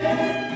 Yeah.